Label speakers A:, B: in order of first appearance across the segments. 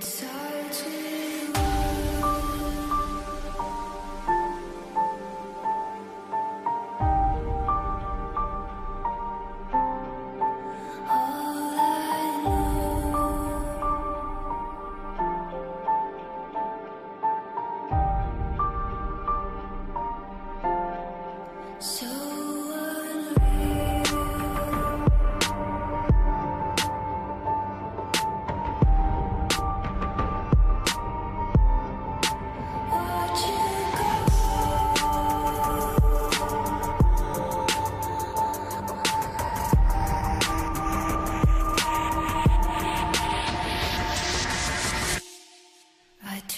A: Sorry.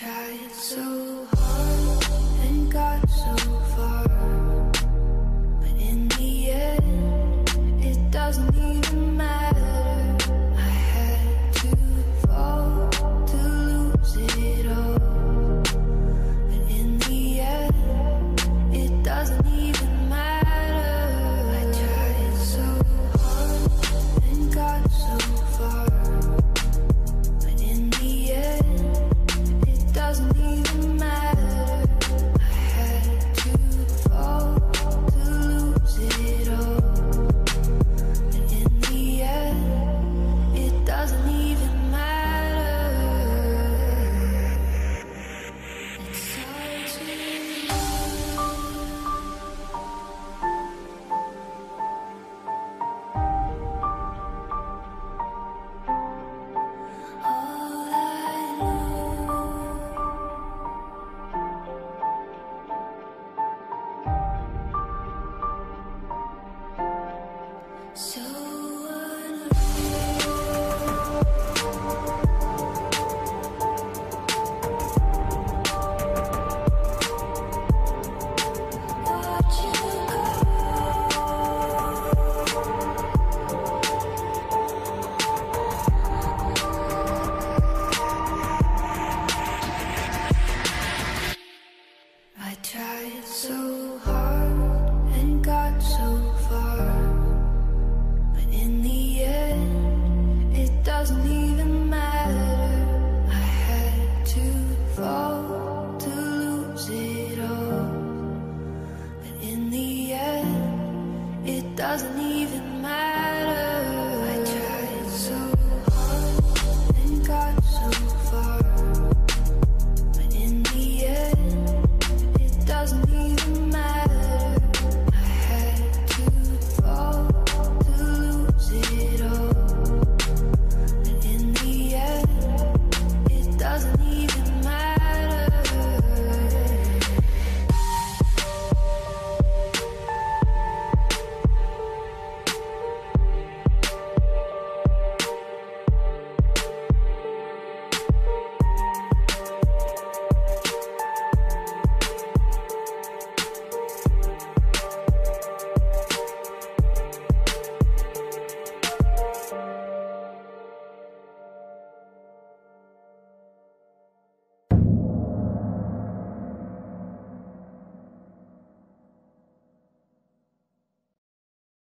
A: tried so so I tried so hard and got so far. doesn't need